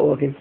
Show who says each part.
Speaker 1: okay.